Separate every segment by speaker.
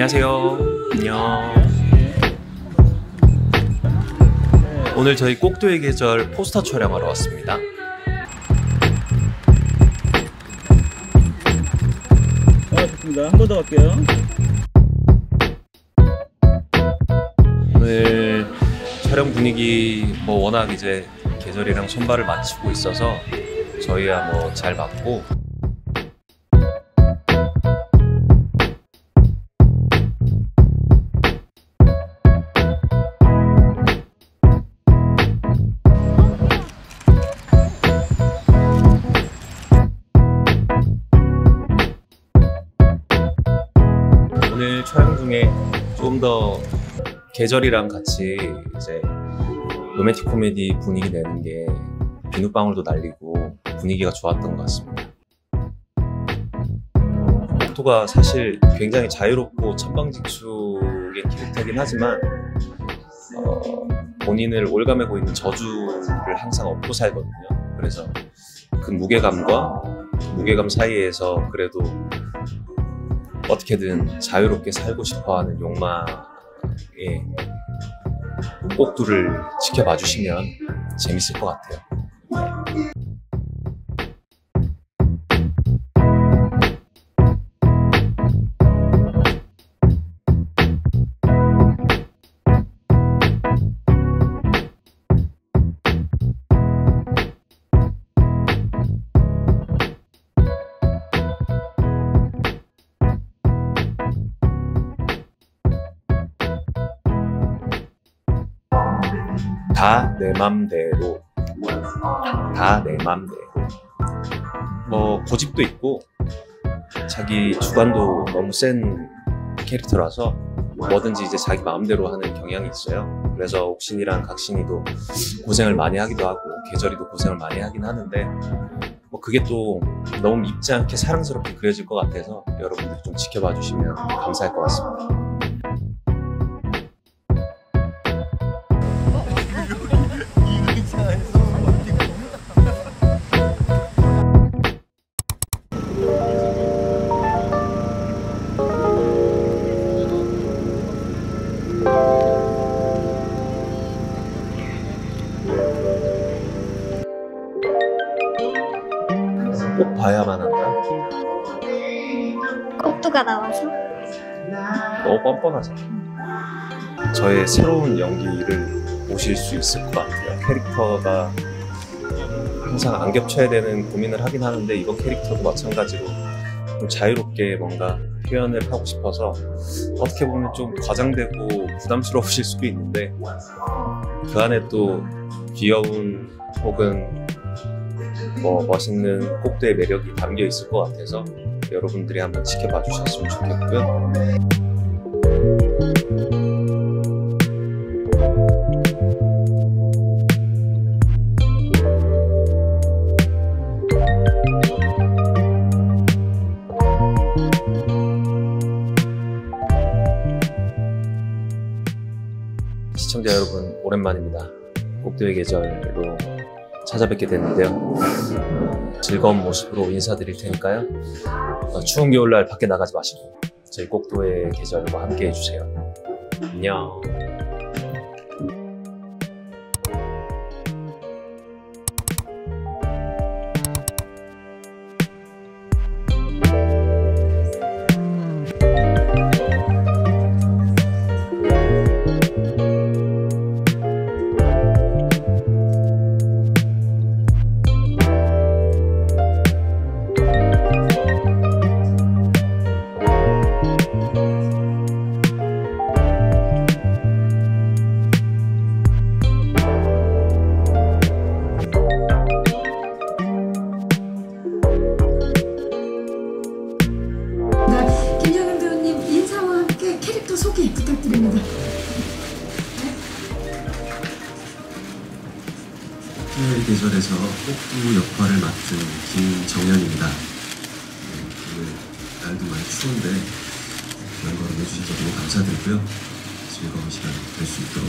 Speaker 1: 안녕하세요. 안녕. 오늘 저희 꼭두의 계절 포스터 촬영하러 왔습니다.
Speaker 2: 아 좋습니다. 한 번 더 갈게요.
Speaker 1: 오늘 촬영 분위기 뭐 워낙 이제 계절이랑 손발을 맞추고 있어서 저희야 뭐 잘 맞고 촬영 중에 좀 더 계절이랑 같이 이제 로맨틱 코미디 분위기 내는 게 비눗방울도 날리고 분위기가 좋았던 것 같습니다. 목토가 사실 굉장히 자유롭고 천방직축의 캐릭터긴 하지만 어, 본인을 올가매고 있는 저주를 항상 업고 살거든요. 그래서 그 무게감과 무게감 사이에서 그래도 어떻게든 자유롭게 살고 싶어하는 욕망의 꼭두를 지켜봐 주시면 재밌을 것 같아요. 다 내 맘대로. 다 내 맘대로. 뭐 고집도 있고 자기 주관도 너무 센 캐릭터라서 뭐든지 이제 자기 마음대로 하는 경향이 있어요. 그래서 옥신이랑 각신이도 고생을 많이 하기도 하고 계절이도 고생을 많이 하긴 하는데 뭐 그게 또 너무 밉지 않게 사랑스럽게 그려질 것 같아서 여러분들이 좀 지켜봐 주시면 감사할 것 같습니다 꼭 봐야만 한다
Speaker 3: 꼭두가 나와서
Speaker 1: 너무 뻔뻔하잖아. 저의 새로운 연기를 보실 수 있을 것 같아요. 캐릭터가 항상 안 겹쳐야 되는 고민을 하긴 하는데 이번 캐릭터도 마찬가지로 좀 자유롭게 뭔가 표현을 하고 싶어서 어떻게 보면 좀 과장되고 부담스러우실 수도 있는데 그 안에 또 귀여운 혹은 뭐 멋있는 꼭두의 매력이 담겨 있을 것 같아서 여러분들이 한번 지켜봐 주셨으면 좋겠고요. 시청자 여러분 오랜만입니다. 꼭두의 계절로 찾아뵙게 됐는데요. 즐거운 모습으로 인사드릴 테니까요. 어, 추운 겨울날 밖에 나가지 마시고 저희 꼭두의 계절과 함께 해주세요. 안녕.
Speaker 4: 계절에서 꼭두 역할을 맡은 김정현입니다. 네, 오늘 날도 많이 추운데 그런 거 해주셔서 너무 감사드리고요. 즐거운 시간 될 수 있도록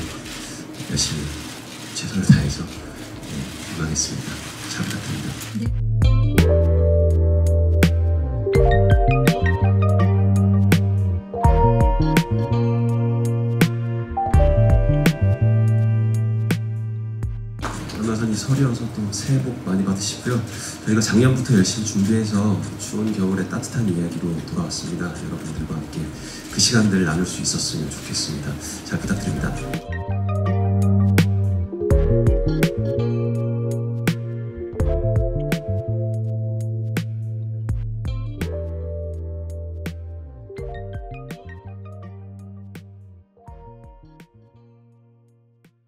Speaker 4: 열심히 최선을 다해서 네, 임하겠습니다. 잘 부탁드립니다.
Speaker 1: 새해 복 많이 받으시고요. 저희가 작년부터 열심히 준비해서 추운 겨울에 따뜻한 이야기로 돌아왔습니다. 여러분들과 함께 그 시간들을 나눌 수 있었으면 좋겠습니다. 잘 부탁드립니다.